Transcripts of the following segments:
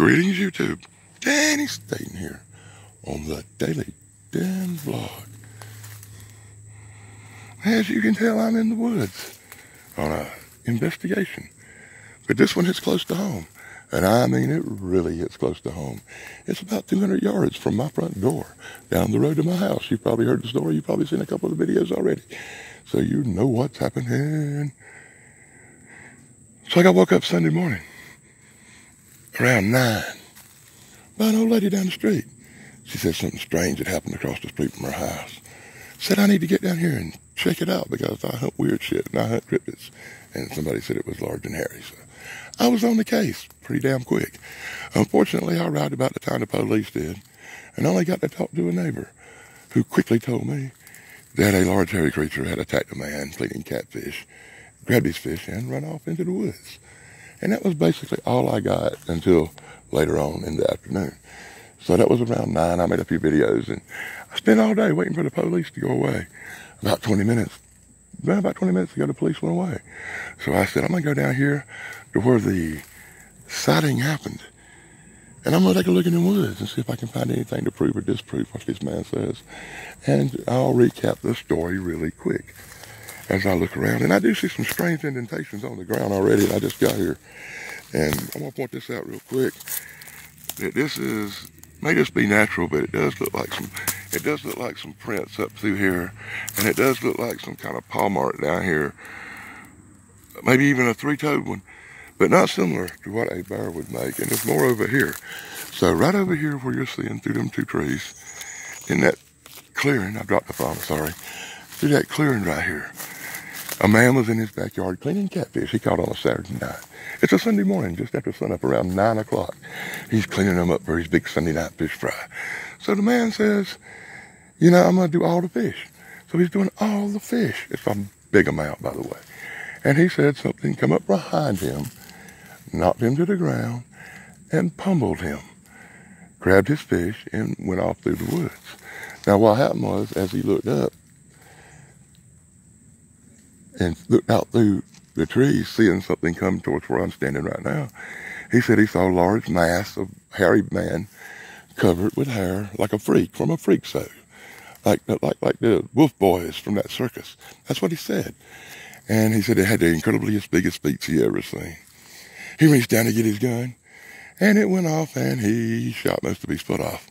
Greetings, YouTube. Danny Staten here on the Daily Dan Blog. As you can tell, I'm in the woods on a investigation. But this one hits close to home. And I mean, it really hits close to home. It's about 200 yards from my front door, down the road to my house. You've probably heard the story. You've probably seen a couple of the videos already. So you know what's happening. So I got woke up Sunday morning around nine by an old lady down the street. She said something strange had happened across the street from her house. Said I need to get down here and check it out because I hunt weird shit and I hunt cryptids. And somebody said it was large and hairy. So I was on the case pretty damn quick. Unfortunately, I arrived about the time the police did and only got to talk to a neighbor who quickly told me that a large hairy creature had attacked a man cleaning catfish grabbed his fish and run off into the woods. And that was basically all I got until later on in the afternoon. So that was around nine. I made a few videos and I spent all day waiting for the police to go away. About 20 minutes. About 20 minutes ago, the police went away. So I said, I'm going to go down here to where the sighting happened. And I'm going to take a look in the woods and see if I can find anything to prove or disprove what this man says. And I'll recap the story really quick as I look around. And I do see some strange indentations on the ground already. I just got here. And I'm going to point this out real quick. That this is, may just be natural, but it does look like some, it does look like some prints up through here. And it does look like some kind of paw mark down here. Maybe even a three-toed one. But not similar to what a bear would make. And there's more over here. So right over here where you're seeing through them two trees, in that clearing, I dropped the phone, sorry, through that clearing right here, a man was in his backyard cleaning catfish he caught on a Saturday night. It's a Sunday morning, just after sunup, around 9 o'clock. He's cleaning them up for his big Sunday night fish fry. So the man says, you know, I'm going to do all the fish. So he's doing all the fish. It's a big amount, by the way. And he said something come up behind him, knocked him to the ground, and pummeled him. Grabbed his fish and went off through the woods. Now, what happened was, as he looked up, and looked out through the trees, seeing something come towards where I'm standing right now. He said he saw a large mass of hairy man covered with hair, like a freak from a freak show, like like like the wolf boys from that circus. That's what he said. And he said it had the incredibliest biggest feet he ever seen. He reached down to get his gun, and it went off, and he shot most of his foot off.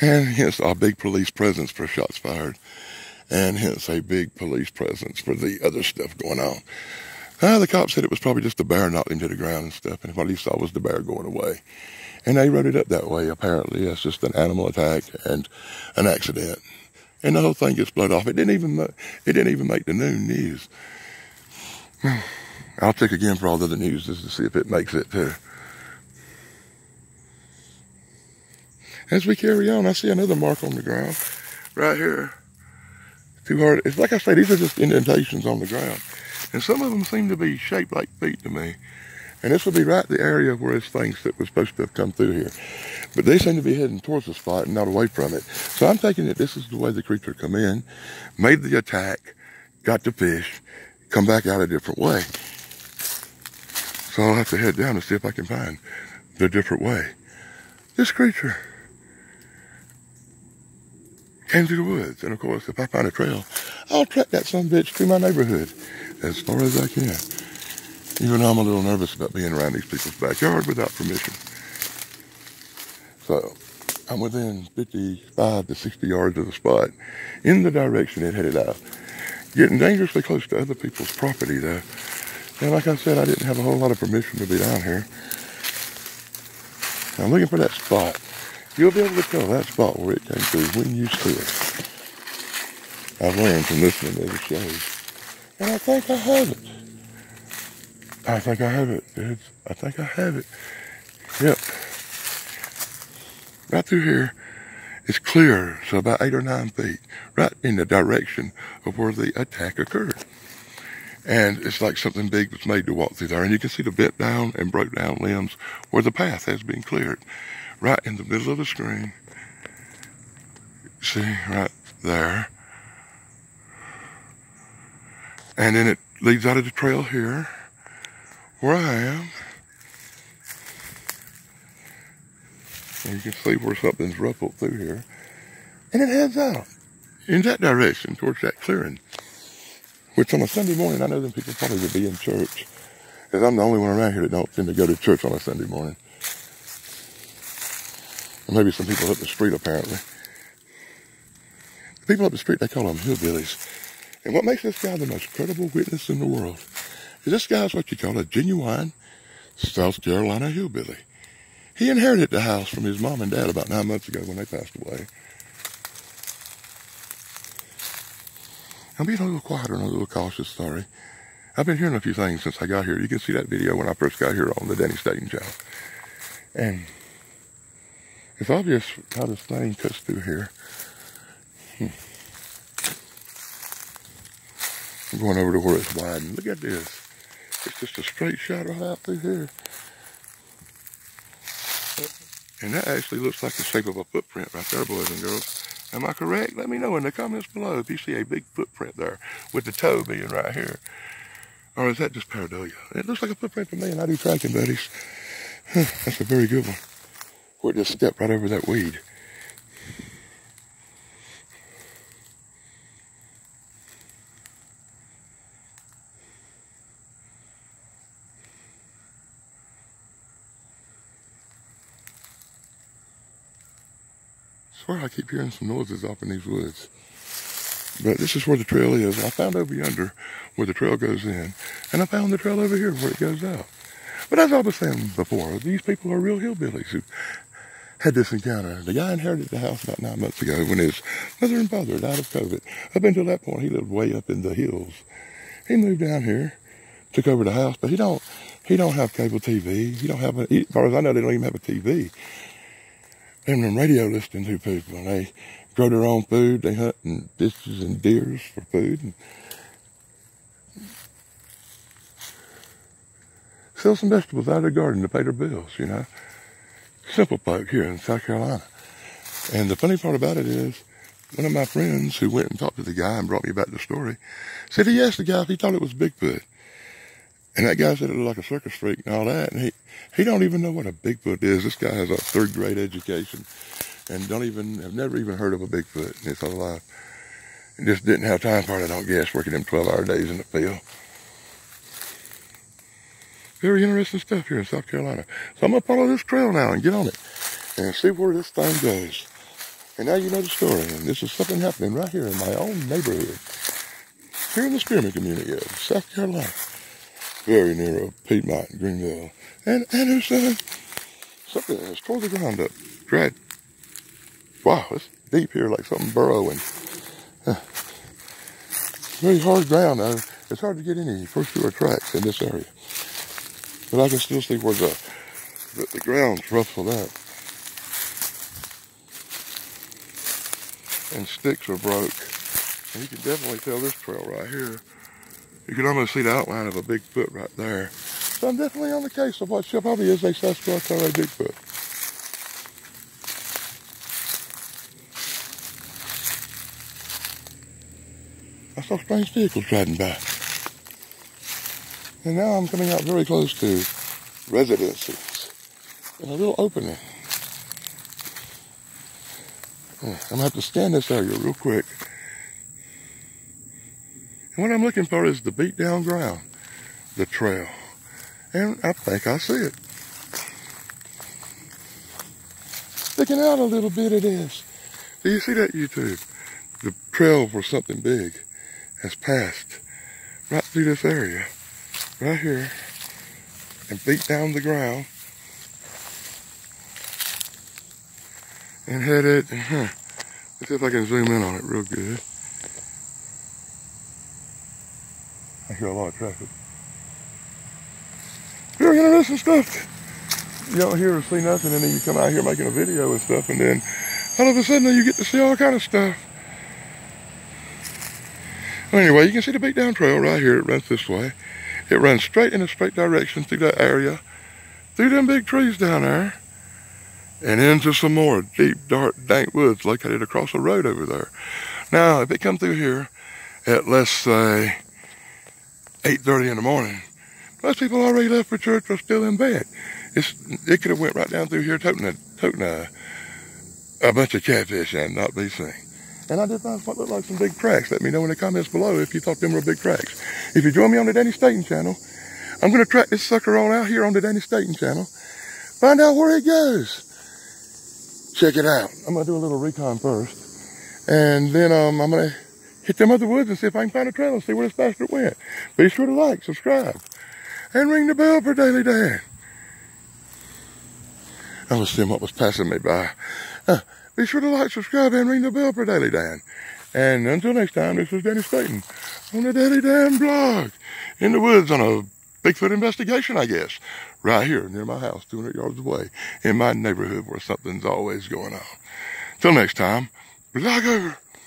And hence a big police presence for shots fired and hence a big police presence for the other stuff going on. Uh, the cops said it was probably just the bear knocked him to the ground and stuff, and what he saw was the bear going away. And they wrote it up that way, apparently. It's just an animal attack and an accident. And the whole thing gets blown off. It didn't even, it didn't even make the noon news. I'll check again for all the other news just to see if it makes it too. As we carry on, I see another mark on the ground right here hard. It's like I say, these are just indentations on the ground. And some of them seem to be shaped like feet to me. And this would be right the area where it's things that was supposed to have come through here. But they seem to be heading towards the spot and not away from it. So I'm thinking that this is the way the creature come in, made the attack, got the fish, come back out a different way. So I'll have to head down and see if I can find the different way. This creature into the woods. And of course, if I find a trail, I'll track that some bitch through my neighborhood as far as I can. Even though I'm a little nervous about being around these people's backyard without permission. So I'm within 55 to 60 yards of the spot in the direction it headed out. Getting dangerously close to other people's property though. And like I said, I didn't have a whole lot of permission to be down here. I'm looking for that spot. You'll be able to tell that spot where it came through when you see it. I've learned from listening to the shows. And I think I have it. I think I have it. I think I have it. Yep. Right through here, it's clear, so about eight or nine feet, right in the direction of where the attack occurred. And it's like something big was made to walk through there. And you can see the bent down and broke down limbs where the path has been cleared right in the middle of the screen. See, right there. And then it leads out of the trail here, where I am. And you can see where something's ruffled through here. And it heads out in that direction towards that clearing. Which on a Sunday morning, I know them people probably would be in church. Because I'm the only one around here that don't tend to go to church on a Sunday morning. Maybe some people up the street, apparently. The people up the street, they call them hillbillies. And what makes this guy the most credible witness in the world is this guy's what you call a genuine South Carolina hillbilly. He inherited the house from his mom and dad about nine months ago when they passed away. I'm being a little quieter and a little cautious, sorry. I've been hearing a few things since I got here. You can see that video when I first got here on the Danny Staten channel. And it's obvious how this thing cuts through here. Hmm. I'm going over to where it's wide. Look at this. It's just a straight shot right out through here. And that actually looks like the shape of a footprint right there, boys and girls. Am I correct? Let me know in the comments below if you see a big footprint there with the toe being right here. Or is that just pareidolia? It looks like a footprint to me and I do tracking buddies. That's a very good one. It just stepped right over that weed. swear I keep hearing some noises up in these woods. But this is where the trail is. I found over yonder where the trail goes in. And I found the trail over here where it goes out. But as I was saying before, these people are real hillbillies who had this encounter. The guy inherited the house about nine months ago when his mother and father died of COVID. Up until that point, he lived way up in the hills. He moved down here, took over the house, but he don't he don't have cable TV. He don't have a, as far as I know, they don't even have a TV them them radio listening to people. And they grow their own food. They hunt and fishes and deers for food. And sell some vegetables out of their garden to pay their bills, you know. Simple folk here in South Carolina. And the funny part about it is, one of my friends who went and talked to the guy and brought me back the story, said he asked the guy if he thought it was Bigfoot. And that guy said it looked like a circus freak and all that. And he, he don't even know what a Bigfoot is. This guy has a third grade education and don't even, have never even heard of a Bigfoot in his whole life. And just didn't have time for it, I don't guess, working them 12 hour days in the field. Very interesting stuff here in South Carolina. So I'm going to follow this trail now and get on it and see where this thing goes. And now you know the story. And this is something happening right here in my own neighborhood. Here in the Spearman community of South Carolina very near Piedmont Greenville. And, and there's uh, something that's tore the ground up. Drag. Wow, it's deep here, like something burrowing. Uh, very hard ground. It's hard to get any first tour tracks in this area. But I can still see where the, the, the ground's ruffled up. And sticks are broke. And you can definitely tell this trail right here you can almost see the outline of a Bigfoot right there. So I'm definitely on the case of what probably is a Sasquatch or a Bigfoot. I saw strange vehicles driving by. And now I'm coming out very close to residences in a little opening. I'm gonna have to scan this area real quick. And what I'm looking for is the beat down ground, the trail. And I think I see it. Sticking out a little bit it is. Do you see that YouTube? The trail for something big has passed right through this area, right here, and beat down the ground and headed, huh, let's see if I can zoom in on it real good. I hear a lot of traffic. Very interesting stuff. You don't hear or see nothing, and then you come out here making a video and stuff, and then all of a sudden you get to see all kind of stuff. Anyway, you can see the beat down trail right here. It runs this way. It runs straight in a straight direction through that area, through them big trees down there, and into some more deep, dark, dank woods located across the road over there. Now, if it come through here at, let's say, 8.30 in the morning, Most people already left for church or still in bed. It's, it could have went right down through here toting a, toting a, a bunch of catfish and not be seen. And I did find what looked like some big cracks. Let me know in the comments below if you thought them were big cracks. If you join me on the Danny Staton channel, I'm going to track this sucker on out here on the Danny Staton channel. Find out where it goes. Check it out. I'm going to do a little recon first. And then um, I'm going to hit them other woods and see if I can find a trail and see where this bastard went. Be sure to like, subscribe, and ring the bell for Daily Dan. I was seeing what was passing me by. Uh, be sure to like, subscribe, and ring the bell for Daily Dan. And until next time, this is Danny Staton on the Daily Dan blog. In the woods on a Bigfoot investigation, I guess. Right here near my house, 200 yards away. In my neighborhood where something's always going on. Till next time, blog over.